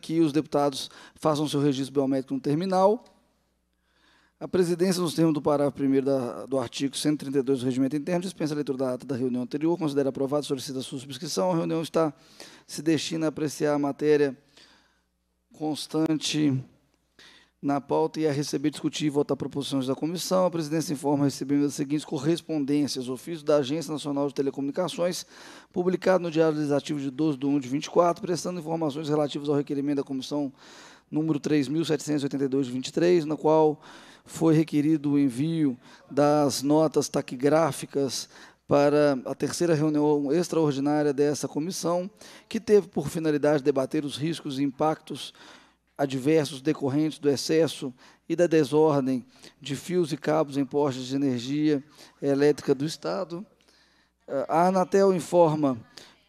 que os deputados façam seu registro biométrico no terminal. A presidência, nos termos do parágrafo 1 do artigo 132 do Regimento Interno, dispensa a leitura da ata da reunião anterior, considera aprovado solicita a sua subscrição. A reunião está se destina a apreciar a matéria constante na pauta e a receber, discutir e votar proposições da comissão. A presidência informa recebendo as seguintes correspondências. Ofício da Agência Nacional de Telecomunicações, publicado no Diário Legislativo de 12 de 1 de 24, prestando informações relativas ao requerimento da comissão número 3.782 de 23, na qual foi requerido o envio das notas taquigráficas para a terceira reunião extraordinária dessa comissão, que teve por finalidade debater os riscos e impactos adversos decorrentes do excesso e da desordem de fios e cabos em postes de energia elétrica do Estado. A Anatel informa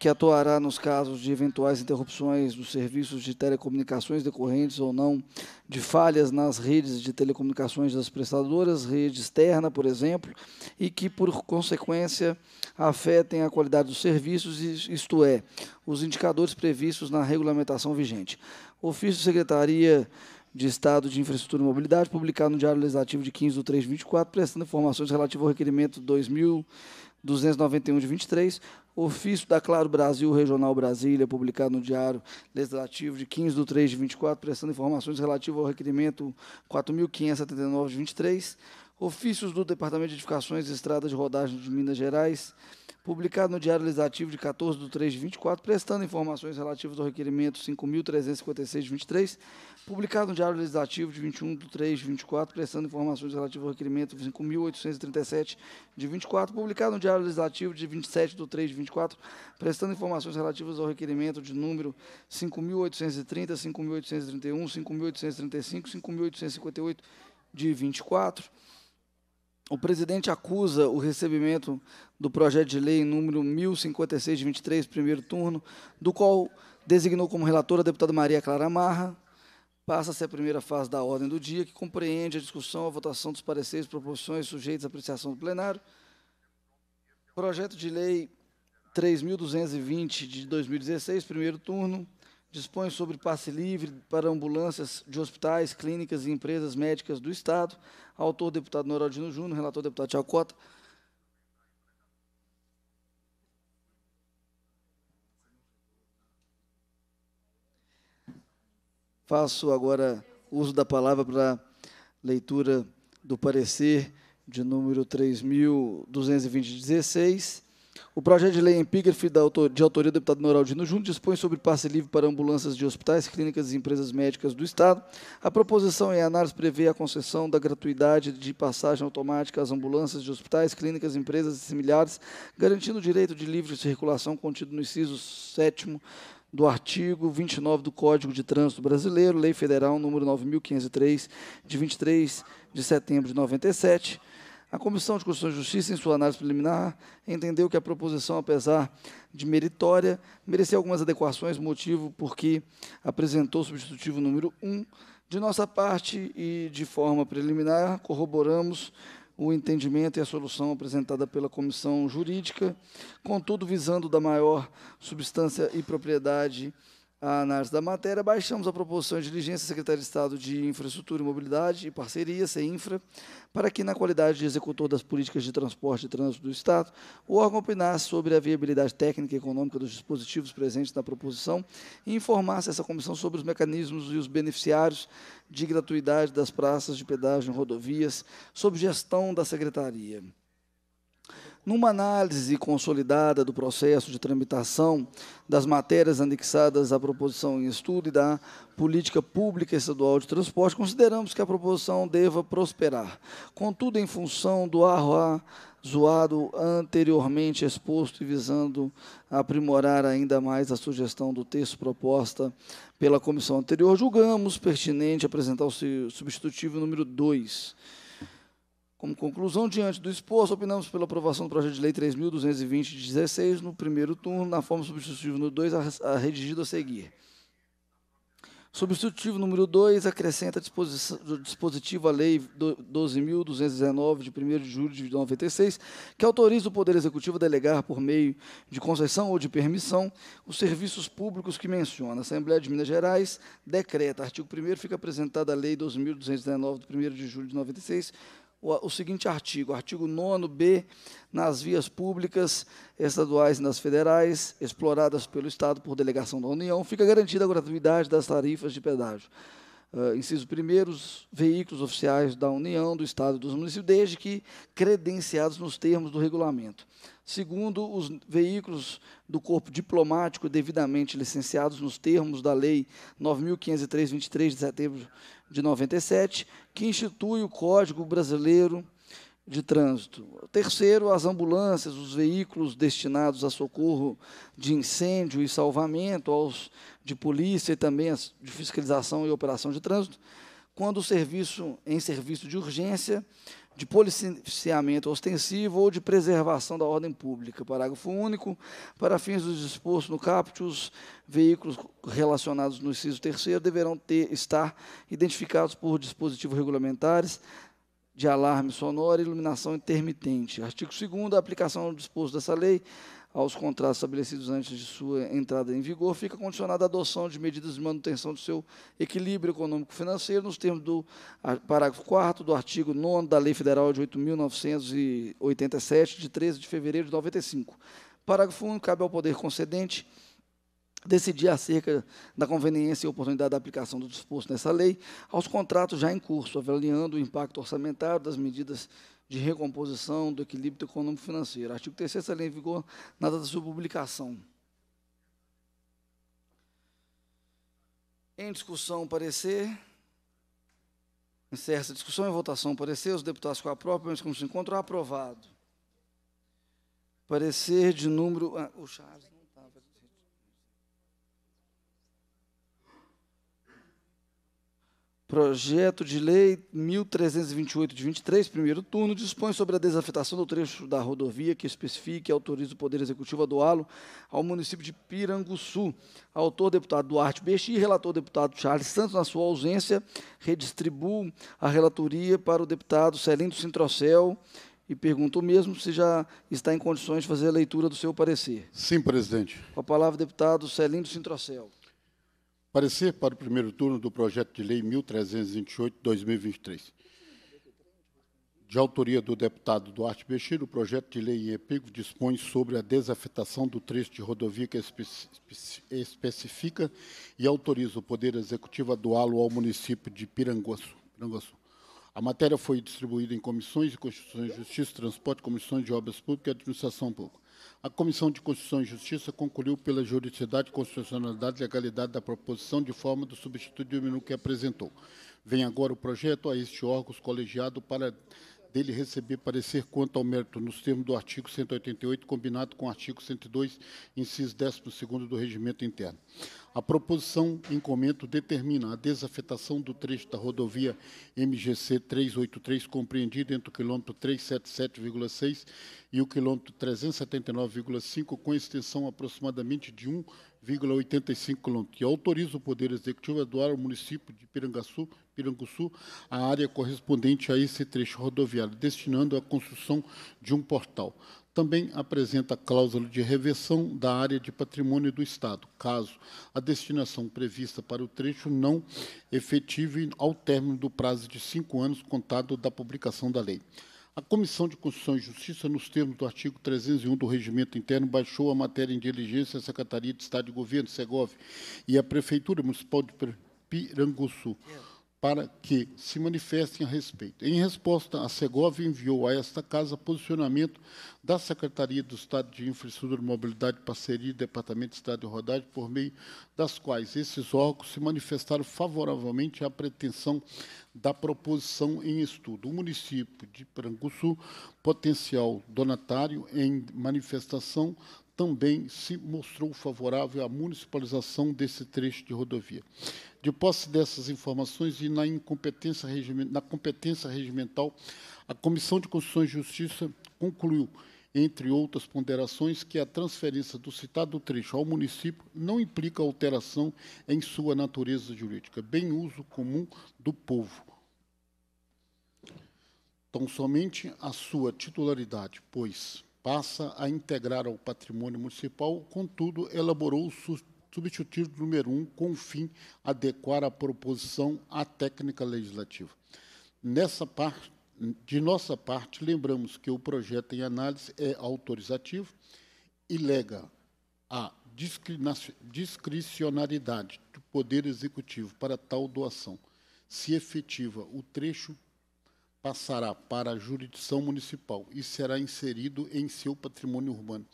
que atuará nos casos de eventuais interrupções dos serviços de telecomunicações decorrentes ou não de falhas nas redes de telecomunicações das prestadoras, rede externa, por exemplo, e que, por consequência, afetem a qualidade dos serviços, isto é, os indicadores previstos na regulamentação vigente. Ofício de Secretaria de Estado de Infraestrutura e Mobilidade, publicado no Diário Legislativo de 15 de 3 de 24, prestando informações relativas ao requerimento 2291 de 23, ofício da Claro Brasil Regional Brasília, publicado no Diário Legislativo de 15 de 3 de 24, prestando informações relativas ao requerimento 4579 de 23, ofícios do Departamento de Edificações e Estradas de Rodagem de Minas Gerais, publicado no Diário Legislativo de 14 de 3 de 24, prestando informações relativas ao requerimento 5.356 de 23, publicado no Diário Legislativo de 21 de 3 de 24, prestando informações relativas ao requerimento 5.837 de 24, publicado no Diário Legislativo de 27 de 3 de 24, prestando informações relativas ao requerimento de número 5.830, 5.831, 5.835, 5.858 de 24, o presidente acusa o recebimento do projeto de lei número 1056 de 23, primeiro turno, do qual designou como relatora a deputada Maria Clara Marra. Passa-se a primeira fase da ordem do dia, que compreende a discussão, a votação dos pareceres, proposições sujeitas à apreciação do plenário. Projeto de lei 3.220 de 2016, primeiro turno, dispõe sobre passe livre para ambulâncias de hospitais, clínicas e empresas médicas do Estado. Autor, deputado Noraldino Júnior, relator, deputado Tiago Cota. Faço agora uso da palavra para leitura do parecer de número 3.220 o projeto de lei epígrafe de autoria do deputado Noraldino Júnior dispõe sobre passe livre para ambulâncias de hospitais, clínicas e empresas médicas do Estado. A proposição em análise prevê a concessão da gratuidade de passagem automática às ambulâncias de hospitais, clínicas, empresas e similares, garantindo o direito de livre circulação contido no inciso 7 do artigo 29 do Código de Trânsito Brasileiro, Lei Federal número 9503, de 23 de setembro de 97 a Comissão de Constituição e Justiça, em sua análise preliminar, entendeu que a proposição, apesar de meritória, merecia algumas adequações, motivo porque apresentou o substitutivo número 1. De nossa parte e de forma preliminar, corroboramos o entendimento e a solução apresentada pela comissão jurídica, contudo, visando da maior substância e propriedade a análise da matéria, baixamos a proposição de diligência Secretaria de Estado de Infraestrutura e Mobilidade e Parceria, CEINFRA, para que, na qualidade de executor das políticas de transporte e trânsito do Estado, o órgão opinasse sobre a viabilidade técnica e econômica dos dispositivos presentes na proposição e informasse essa comissão sobre os mecanismos e os beneficiários de gratuidade das praças de pedágio em rodovias, sob gestão da Secretaria. Numa análise consolidada do processo de tramitação das matérias anexadas à proposição em estudo e da política pública estadual de transporte, consideramos que a proposição deva prosperar. Contudo, em função do arrazoado anteriormente exposto e visando aprimorar ainda mais a sugestão do texto proposta pela comissão anterior, julgamos pertinente apresentar o substitutivo número 2 como conclusão, diante do exposto, opinamos pela aprovação do projeto de lei 3.220 de 16 no primeiro turno, na forma substitutiva no 2, a, a redigido a seguir. Substitutivo número 2 acrescenta dispositivo à Lei 12.219, de 1 de julho de 96, que autoriza o Poder Executivo a delegar, por meio de concessão ou de permissão, os serviços públicos que menciona. A Assembleia de Minas Gerais decreta, artigo 1 fica apresentada a Lei 12.219, de 1 de julho de 96, o, o seguinte artigo, artigo 9b, nas vias públicas, estaduais e nas federais, exploradas pelo Estado por delegação da União, fica garantida a gratuidade das tarifas de pedágio. Uh, inciso primeiro, os veículos oficiais da União, do Estado e dos municípios, desde que credenciados nos termos do regulamento. Segundo, os veículos do corpo diplomático devidamente licenciados nos termos da Lei 9.503-23 de setembro de 97, que institui o Código Brasileiro de Trânsito. Terceiro, as ambulâncias, os veículos destinados a socorro de incêndio e salvamento, aos de polícia e também as de fiscalização e operação de trânsito, quando o serviço em serviço de urgência, de policiamento ostensivo ou de preservação da ordem pública. Parágrafo único. Para fins do disposto no caput, os veículos relacionados no inciso terceiro deverão ter, estar identificados por dispositivos regulamentares de alarme sonoro e iluminação intermitente. Artigo 2 a aplicação do disposto dessa lei aos contratos estabelecidos antes de sua entrada em vigor, fica condicionada à adoção de medidas de manutenção do seu equilíbrio econômico-financeiro, nos termos do parágrafo 4 do artigo 9 da Lei Federal de 8.987, de 13 de fevereiro de 95. Parágrafo 1. Cabe ao poder concedente decidir acerca da conveniência e oportunidade da aplicação do disposto nessa lei aos contratos já em curso, avaliando o impacto orçamentário das medidas de recomposição do equilíbrio econômico-financeiro. Artigo 3 essa lei em vigor na data da sua publicação. Em discussão, parecer. Encerra essa discussão em votação, parecer. Os deputados com a própria, mas como se encontra aprovado. Parecer de número. Ah, o Charles. Projeto de Lei 1328 de 23, primeiro turno, dispõe sobre a desafetação do trecho da rodovia que especifique e autoriza o Poder Executivo a doá-lo ao município de Piranguçu. Autor, deputado Duarte Bexi, e relator, deputado Charles Santos, na sua ausência, redistribuo a relatoria para o deputado Celindo Sintrocel e pergunto mesmo se já está em condições de fazer a leitura do seu parecer. Sim, presidente. Com a palavra, deputado Celindo Sintrocel. Parecer para o primeiro turno do projeto de lei 1328-2023. De autoria do deputado Duarte Bexir, o projeto de lei em epílogo dispõe sobre a desafetação do trecho de rodovia que especifica e autoriza o Poder Executivo a doá-lo ao município de Piranguaçu. Piranguaçu. A matéria foi distribuída em comissões de Constituição e Justiça, Transporte, Comissões de Obras Públicas e Administração Pública. A Comissão de Constituição e Justiça concluiu pela juridicidade, constitucionalidade e legalidade da proposição de forma do substituto do menu que apresentou. Vem agora o projeto a este órgão colegiado para dele receber parecer quanto ao mérito nos termos do artigo 188, combinado com o artigo 102, inciso 12 do Regimento Interno. A proposição em comento determina a desafetação do trecho da rodovia MGC 383, compreendido entre o quilômetro 377,6 e o quilômetro 379,5, com extensão aproximadamente de 1,85 km, e autoriza o Poder Executivo a doar ao município de Pirangaçu, Piranguçu a área correspondente a esse trecho rodoviário, destinando à construção de um portal também apresenta cláusula de reversão da área de patrimônio do Estado, caso a destinação prevista para o trecho não efetive ao término do prazo de cinco anos contado da publicação da lei. A Comissão de Constituição e Justiça, nos termos do artigo 301 do Regimento Interno, baixou a matéria em diligência à Secretaria de Estado de Governo, Segov, e à Prefeitura Municipal de Piranguçu para que se manifestem a respeito. Em resposta, a Segovia enviou a esta casa posicionamento da Secretaria do Estado de Infraestrutura Mobilidade, Parceria e Departamento de Estado de Rodagem, por meio das quais esses órgãos se manifestaram favoravelmente à pretensão da proposição em estudo. O município de Pranguçu, potencial donatário em manifestação, também se mostrou favorável à municipalização desse trecho de rodovia. De posse dessas informações e na, incompetência na competência regimental, a Comissão de Constituição e Justiça concluiu entre outras ponderações, que a transferência do citado trecho ao município não implica alteração em sua natureza jurídica, bem uso comum do povo. Tão somente a sua titularidade, pois passa a integrar ao patrimônio municipal, contudo, elaborou o substitutivo número 1 um, com o fim adequar a proposição à técnica legislativa. Nessa parte, de nossa parte, lembramos que o projeto em análise é autorizativo e lega a discricionariedade do Poder Executivo para tal doação. Se efetiva, o trecho passará para a jurisdição municipal e será inserido em seu patrimônio urbano.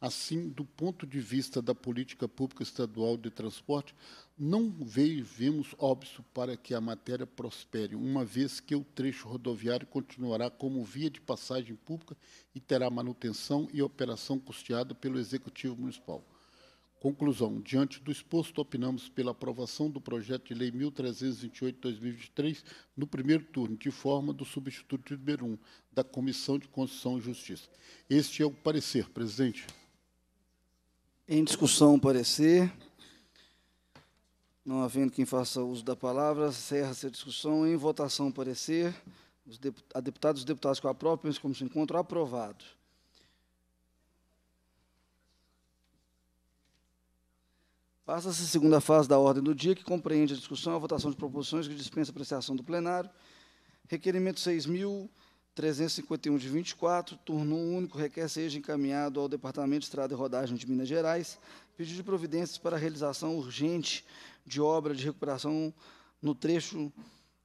Assim, do ponto de vista da política pública estadual de transporte, não vemos óbvio para que a matéria prospere, uma vez que o trecho rodoviário continuará como via de passagem pública e terá manutenção e operação custeada pelo Executivo Municipal. Conclusão. Diante do exposto, opinamos pela aprovação do projeto de lei 1328-2023 no primeiro turno, de forma do substituto número 1 da Comissão de Constituição e Justiça. Este é o parecer, presidente. Em discussão, parecer. Não havendo quem faça uso da palavra, encerra-se a discussão. Em votação, parecer. Os deputados e deputados com a própria, como se encontram, aprovado. Passa-se a segunda fase da ordem do dia, que compreende a discussão e a votação de proposições que dispensa apreciação do plenário. Requerimento 6.000. 351 de 24, turno único, requer seja encaminhado ao Departamento de Estrada e Rodagem de Minas Gerais, pedido de providências para a realização urgente de obra de recuperação no trecho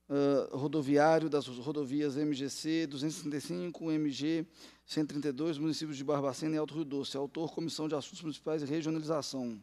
uh, rodoviário das rodovias MGC 265, MG 132, municípios de Barbacena e Alto Rio Doce. Autor, Comissão de Assuntos Municipais e Regionalização.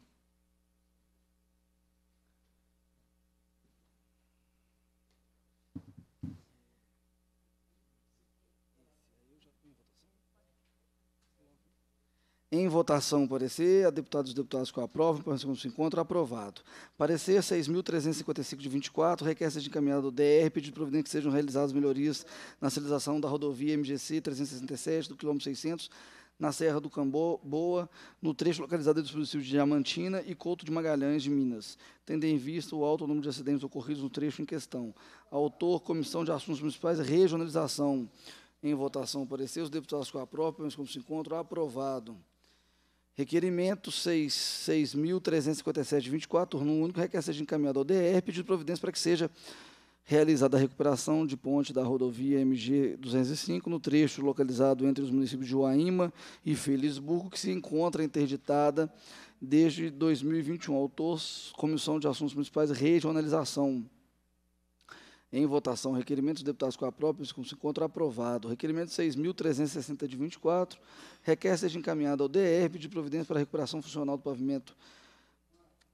Em votação, parecer. A deputados e deputadas que aprovam, para o segundo encontro, aprovado. Parecer 6.355 de 24, requer seja encaminhado ao DR, pedido de providência que sejam realizadas melhorias na sinalização da rodovia MGC 367, do quilômetro 600, na Serra do Cambô, Boa, no trecho localizado entre os municípios de Diamantina e Couto de Magalhães, de Minas, tendo em vista o alto número de acidentes ocorridos no trecho em questão. Autor, Comissão de Assuntos Municipais e Regionalização. Em votação, parecer. Os deputados que aprovam, como se encontram, aprovado. Requerimento 6.357 de 24, turno único, requer seja encaminhado ao DR, pedido de providência para que seja realizada a recuperação de ponte da rodovia MG 205 no trecho localizado entre os municípios de Uaíma e Felisburgo, que se encontra interditada desde 2021. Autor, Comissão de Assuntos Municipais, Regionalização. Em votação, requerimento dos deputados com a própria se encontra aprovado. Requerimento 6.360 de 24, requer seja encaminhado ao DR de providência para a recuperação funcional do pavimento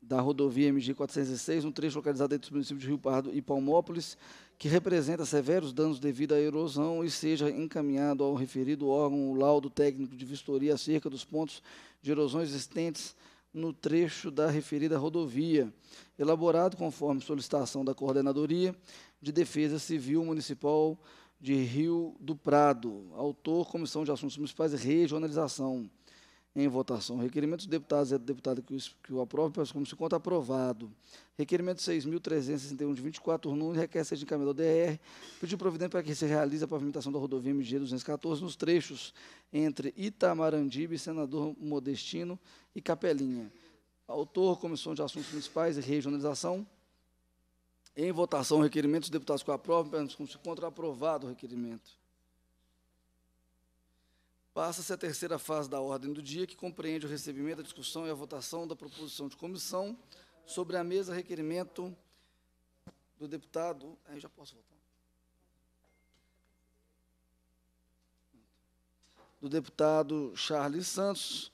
da rodovia MG 406, um trecho localizado entre os municípios de Rio Pardo e Palmópolis, que representa severos danos devido à erosão e seja encaminhado ao referido órgão o laudo técnico de vistoria acerca dos pontos de erosão existentes no trecho da referida rodovia, elaborado conforme solicitação da Coordenadoria de Defesa Civil Municipal de Rio do Prado. Autor, Comissão de Assuntos Municipais e Regionalização. Em votação. Requerimento dos deputados e da deputada que o, que o aprova, como se conta aprovado. Requerimento 6.361 de 24, turno requer seja encaminhado ao DR, pedir providência para que se realize a pavimentação da rodovia MG 214 nos trechos entre Itamarandibe, Senador Modestino e Capelinha. Autor, Comissão de Assuntos Municipais e Regionalização. Em votação, o requerimento dos deputados que aprovam, como se contra aprovado o requerimento. Passa-se a terceira fase da ordem do dia, que compreende o recebimento, a discussão e a votação da proposição de comissão sobre a mesa requerimento do deputado. Aí já posso votar. Do deputado Charles Santos,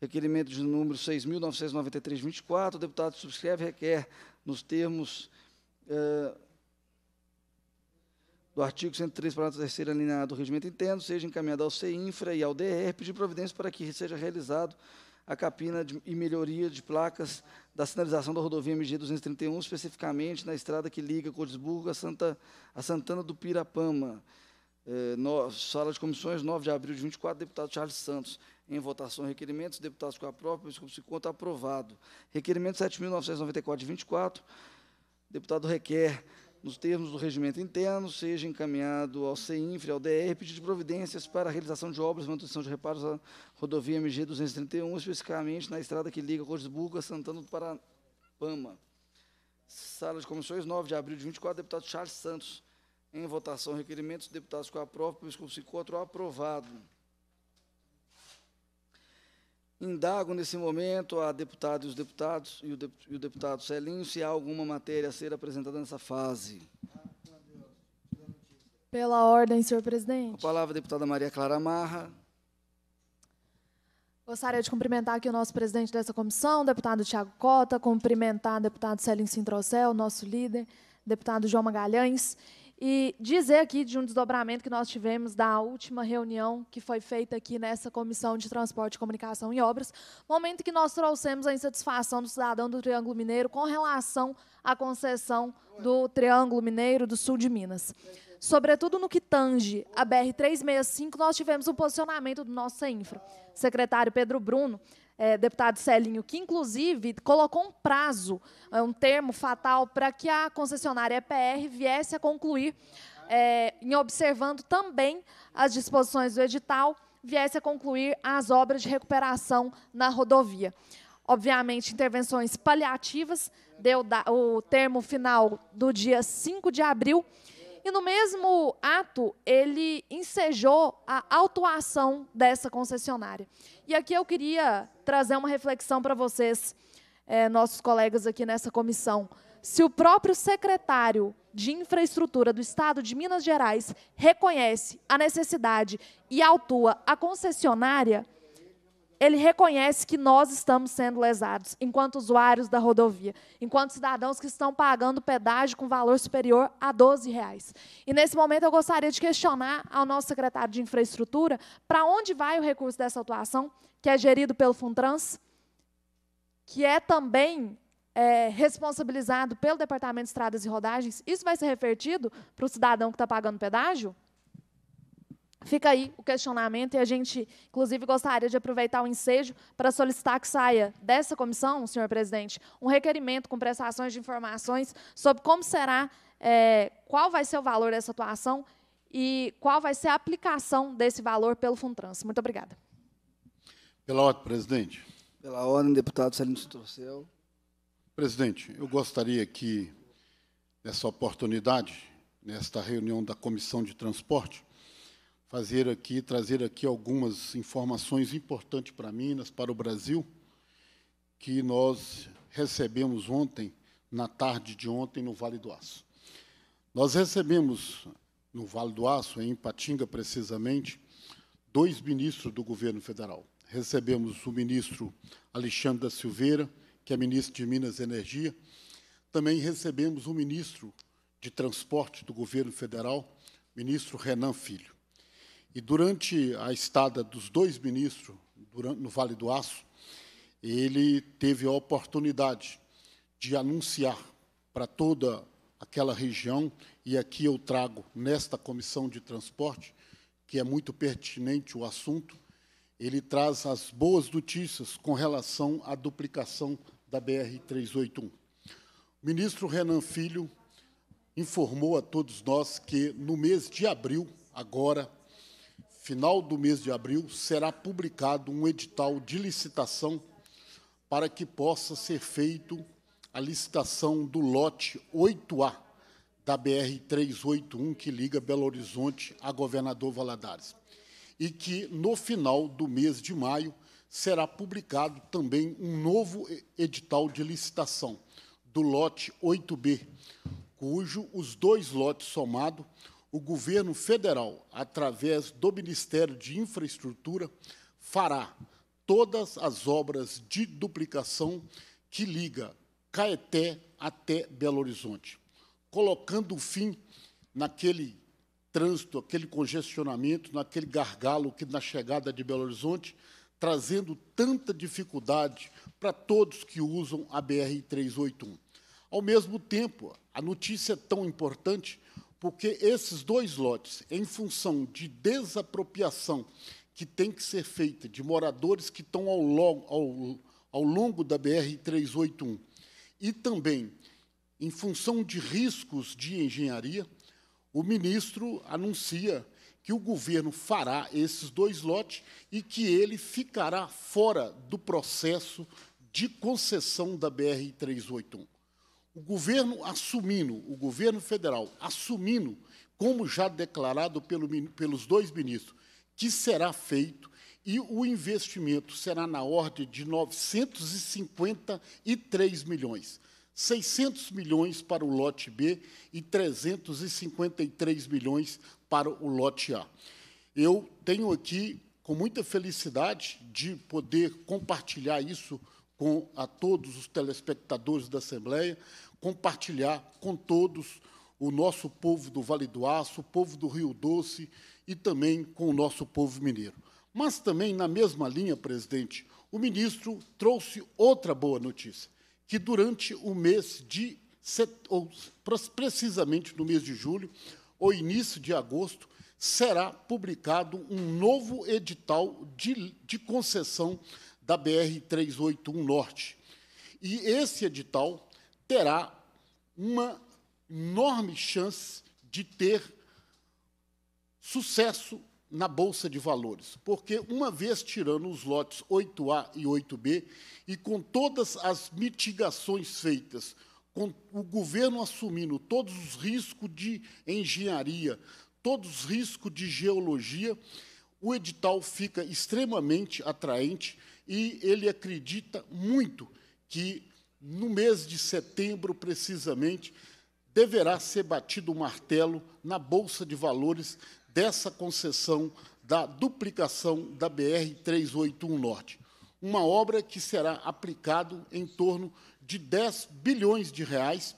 requerimento de número 6.993-24. O deputado subscreve e requer, nos termos é, do artigo 103, parágrafo 3 alineado do regimento interno, seja encaminhado ao CINFRA e ao DR, pedir providência para que seja realizado a capina de, e melhoria de placas da sinalização da rodovia MG 231, especificamente na estrada que liga Codesburgo a, Santa, a Santana do Pirapama. É, no, sala de comissões, 9 de abril de 24, deputado Charles Santos. Em votação, requerimentos, deputados com a própria, se conta aprovado. Requerimento 7.994 de 24, deputado requer, nos termos do regimento interno, seja encaminhado ao CEINFRE, ao DR, pedido de providências para a realização de obras de manutenção de reparos à rodovia MG 231, especificamente na estrada que liga Cordesburgo a Santana do Parapama. Sala de comissões, 9 de abril de 24, deputado Charles Santos. Em votação, requerimentos, deputados com a própria, se contra, aprovado. Indago nesse momento a deputada e os deputados e o, de, o deputado Celinho se há alguma matéria a ser apresentada nessa fase. Pela ordem, senhor presidente. A palavra a deputada Maria Clara Marra. Gostaria de cumprimentar aqui o nosso presidente dessa comissão, o deputado Tiago Cota, cumprimentar o deputado Celinho Sintrocel, nosso líder, deputado João Magalhães, e dizer aqui de um desdobramento que nós tivemos da última reunião que foi feita aqui nessa Comissão de Transporte, Comunicação e Obras, momento que nós trouxemos a insatisfação do cidadão do Triângulo Mineiro com relação à concessão do Triângulo Mineiro do Sul de Minas. Sobretudo no que tange a BR-365, nós tivemos um posicionamento do nosso infra. Secretário Pedro Bruno é, deputado Celinho, que inclusive colocou um prazo, é, um termo fatal para que a concessionária EPR viesse a concluir, é, em observando também as disposições do edital, viesse a concluir as obras de recuperação na rodovia. Obviamente, intervenções paliativas, deu o termo final do dia 5 de abril, e no mesmo ato, ele ensejou a autuação dessa concessionária. E aqui eu queria trazer uma reflexão para vocês, é, nossos colegas aqui nessa comissão. Se o próprio secretário de Infraestrutura do Estado de Minas Gerais reconhece a necessidade e autua a concessionária, ele reconhece que nós estamos sendo lesados, enquanto usuários da rodovia, enquanto cidadãos que estão pagando pedágio com valor superior a 12 reais. E nesse momento eu gostaria de questionar ao nosso secretário de Infraestrutura para onde vai o recurso dessa atuação, que é gerido pelo Funtrans, que é também é, responsabilizado pelo Departamento de Estradas e Rodagens. Isso vai ser revertido para o cidadão que está pagando pedágio? Fica aí o questionamento e a gente, inclusive, gostaria de aproveitar o ensejo para solicitar que saia dessa comissão, senhor presidente, um requerimento com prestações de informações sobre como será, é, qual vai ser o valor dessa atuação e qual vai ser a aplicação desse valor pelo Funtrans. Muito obrigada. Pela ordem, presidente. Pela ordem, deputado Celino Citrocel. Presidente, eu gostaria que, nessa oportunidade, nesta reunião da Comissão de Transporte, fazer aqui, trazer aqui algumas informações importantes para Minas, para o Brasil, que nós recebemos ontem, na tarde de ontem, no Vale do Aço. Nós recebemos, no Vale do Aço, em Patinga precisamente, dois ministros do governo federal. Recebemos o ministro Alexandre da Silveira, que é ministro de Minas e Energia. Também recebemos o ministro de Transporte do governo federal, ministro Renan Filho. E durante a estada dos dois ministros no Vale do Aço, ele teve a oportunidade de anunciar para toda aquela região, e aqui eu trago nesta comissão de transporte, que é muito pertinente o assunto, ele traz as boas notícias com relação à duplicação da BR-381. O ministro Renan Filho informou a todos nós que, no mês de abril, agora, final do mês de abril, será publicado um edital de licitação para que possa ser feito a licitação do lote 8A da BR 381 que liga Belo Horizonte a Governador Valadares. E que no final do mês de maio será publicado também um novo edital de licitação do lote 8B, cujo os dois lotes somados o governo federal, através do Ministério de Infraestrutura, fará todas as obras de duplicação que liga Caeté até Belo Horizonte, colocando fim naquele trânsito, aquele congestionamento, naquele gargalo que na chegada de Belo Horizonte, trazendo tanta dificuldade para todos que usam a BR 381. Ao mesmo tempo, a notícia é tão importante porque esses dois lotes, em função de desapropriação que tem que ser feita de moradores que estão ao longo, ao, ao longo da BR-381 e também em função de riscos de engenharia, o ministro anuncia que o governo fará esses dois lotes e que ele ficará fora do processo de concessão da BR-381. O governo assumindo, o governo federal assumindo, como já declarado pelo, pelos dois ministros, que será feito e o investimento será na ordem de 953 milhões. 600 milhões para o lote B e 353 milhões para o lote A. Eu tenho aqui, com muita felicidade, de poder compartilhar isso com a todos os telespectadores da Assembleia, compartilhar com todos o nosso povo do Vale do Aço, o povo do Rio Doce e também com o nosso povo mineiro. Mas também, na mesma linha, presidente, o ministro trouxe outra boa notícia que durante o mês de ou precisamente no mês de julho ou início de agosto será publicado um novo edital de, de concessão da BR 381 Norte. E esse edital terá uma enorme chance de ter sucesso na Bolsa de Valores, porque uma vez tirando os lotes 8A e 8B, e com todas as mitigações feitas, com o governo assumindo todos os riscos de engenharia, todos os riscos de geologia, o edital fica extremamente atraente e ele acredita muito que no mês de setembro, precisamente, deverá ser batido o martelo na Bolsa de Valores dessa concessão da duplicação da BR 381 Norte, uma obra que será aplicado em torno de 10 bilhões de reais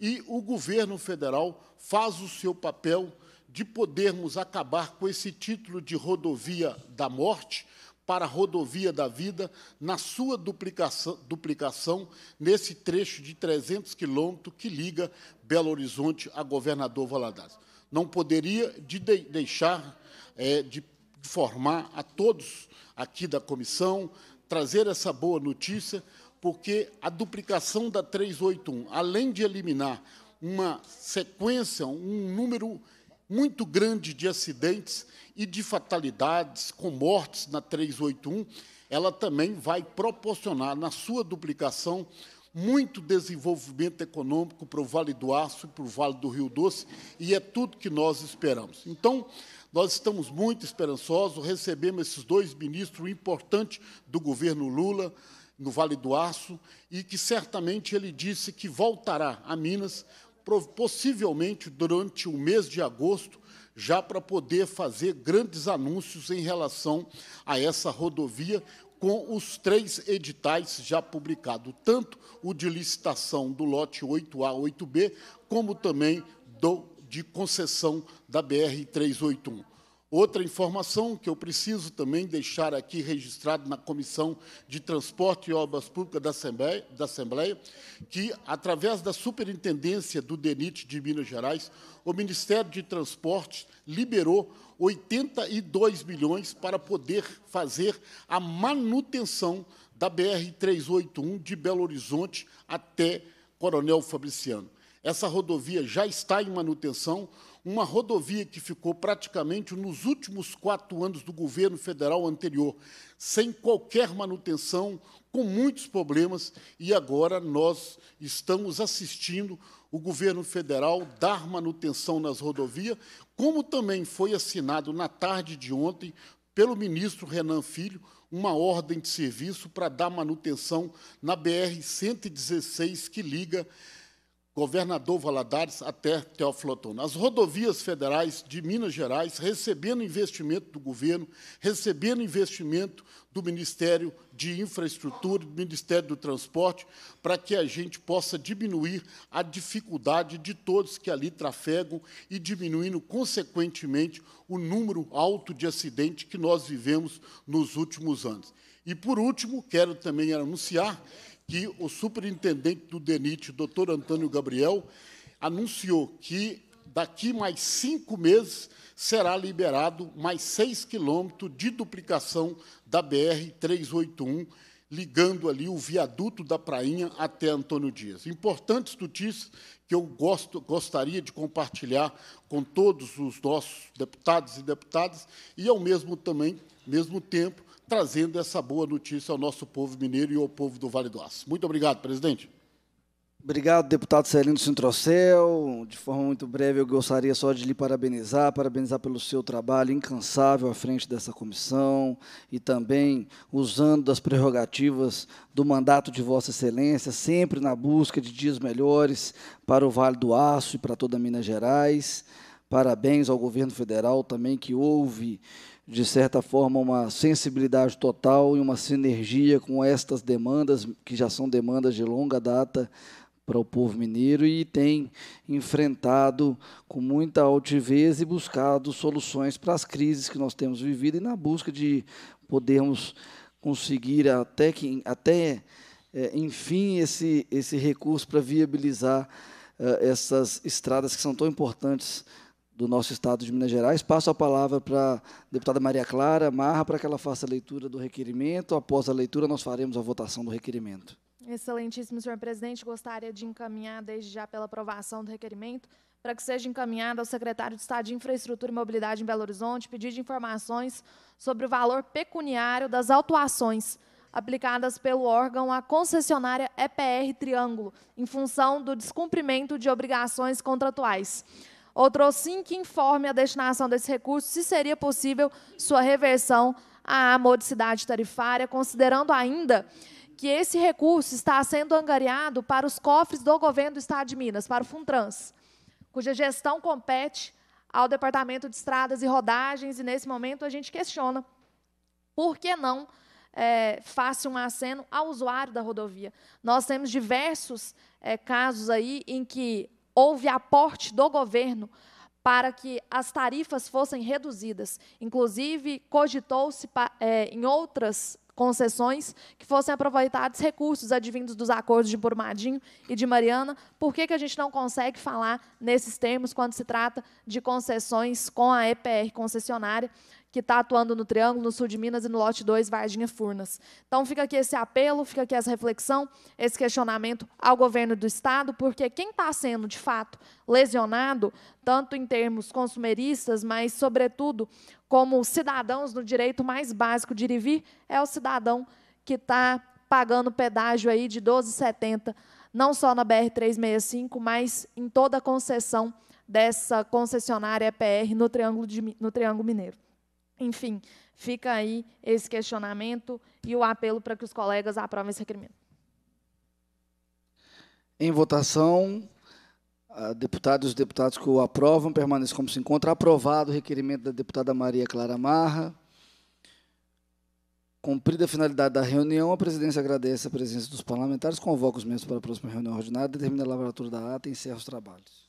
e o governo federal faz o seu papel de podermos acabar com esse título de rodovia da morte para a rodovia da vida na sua duplicação, duplicação nesse trecho de 300 quilômetros que liga Belo Horizonte a Governador Valadares. Não poderia de deixar é, de informar a todos aqui da comissão, trazer essa boa notícia, porque a duplicação da 381, além de eliminar uma sequência, um número muito grande de acidentes e de fatalidades com mortes na 381, ela também vai proporcionar, na sua duplicação, muito desenvolvimento econômico para o Vale do Aço e para o Vale do Rio Doce, e é tudo que nós esperamos. Então, nós estamos muito esperançosos, recebemos esses dois ministros importantes do governo Lula, no Vale do Aço, e que certamente ele disse que voltará a Minas, possivelmente durante o mês de agosto, já para poder fazer grandes anúncios em relação a essa rodovia, com os três editais já publicados, tanto o de licitação do lote 8A, 8B, como também do de concessão da BR 381. Outra informação que eu preciso também deixar aqui registrado na Comissão de Transporte e Obras Públicas da Assembleia, da Assembleia, que, através da Superintendência do DENIT de Minas Gerais, o Ministério de Transportes liberou 82 milhões para poder fazer a manutenção da BR-381 de Belo Horizonte até Coronel Fabriciano. Essa rodovia já está em manutenção, uma rodovia que ficou praticamente nos últimos quatro anos do governo federal anterior, sem qualquer manutenção, com muitos problemas, e agora nós estamos assistindo o governo federal dar manutenção nas rodovias, como também foi assinado na tarde de ontem pelo ministro Renan Filho uma ordem de serviço para dar manutenção na BR 116 que liga governador Valadares até Teófilo Otoni. As rodovias federais de Minas Gerais recebendo investimento do governo, recebendo investimento do Ministério de Infraestrutura, do Ministério do Transporte, para que a gente possa diminuir a dificuldade de todos que ali trafegam e diminuindo, consequentemente, o número alto de acidentes que nós vivemos nos últimos anos. E, por último, quero também anunciar que o superintendente do DENIT, doutor Antônio Gabriel, anunciou que daqui mais cinco meses será liberado mais seis quilômetros de duplicação da BR-381, ligando ali o viaduto da Prainha até Antônio Dias. Importantes notícias que eu gosto, gostaria de compartilhar com todos os nossos deputados e deputadas e, ao mesmo, também, mesmo tempo, trazendo essa boa notícia ao nosso povo mineiro e ao povo do Vale do Aço. Muito obrigado, presidente. Obrigado, deputado Celino Sintrocel. De forma muito breve, eu gostaria só de lhe parabenizar, parabenizar pelo seu trabalho incansável à frente dessa comissão e também usando das prerrogativas do mandato de Vossa Excelência, sempre na busca de dias melhores para o Vale do Aço e para toda Minas Gerais. Parabéns ao governo federal também, que houve, de certa forma, uma sensibilidade total e uma sinergia com estas demandas, que já são demandas de longa data para o povo mineiro e tem enfrentado com muita altivez e buscado soluções para as crises que nós temos vivido e na busca de podermos conseguir até que até é, enfim esse esse recurso para viabilizar é, essas estradas que são tão importantes do nosso estado de Minas Gerais. Passo a palavra para a deputada Maria Clara Marra para que ela faça a leitura do requerimento. Após a leitura, nós faremos a votação do requerimento. Excelentíssimo senhor presidente, gostaria de encaminhar desde já pela aprovação do requerimento para que seja encaminhado ao secretário de Estado de Infraestrutura e Mobilidade em Belo Horizonte pedido de informações sobre o valor pecuniário das autuações aplicadas pelo órgão à concessionária EPR Triângulo, em função do descumprimento de obrigações contratuais. Outro sim que informe a destinação desse recurso, se seria possível sua reversão à modicidade tarifária, considerando ainda que esse recurso está sendo angariado para os cofres do governo do Estado de Minas, para o Funtrans, cuja gestão compete ao Departamento de Estradas e Rodagens, e nesse momento a gente questiona por que não é, faça um aceno ao usuário da rodovia. Nós temos diversos é, casos aí em que houve aporte do governo para que as tarifas fossem reduzidas. Inclusive, cogitou-se é, em outras concessões, que fossem aproveitados recursos advindos dos acordos de Brumadinho e de Mariana. Por que, que a gente não consegue falar nesses termos quando se trata de concessões com a EPR concessionária? Que está atuando no Triângulo, no sul de Minas e no lote 2, Varginha Furnas. Então, fica aqui esse apelo, fica aqui essa reflexão, esse questionamento ao governo do Estado, porque quem está sendo, de fato, lesionado, tanto em termos consumeristas, mas, sobretudo, como cidadãos no direito mais básico de ir e vir, é o cidadão que está pagando pedágio aí de 12,70, não só na BR-365, mas em toda a concessão dessa concessionária EPR no Triângulo, de, no Triângulo Mineiro. Enfim, fica aí esse questionamento e o apelo para que os colegas aprovem esse requerimento. Em votação, deputados e deputados que o aprovam permaneçam como se encontra. Aprovado o requerimento da deputada Maria Clara Marra. Cumprida a finalidade da reunião, a presidência agradece a presença dos parlamentares, convoca os membros para a próxima reunião ordinária, determina a lavratura da ata e encerra os trabalhos.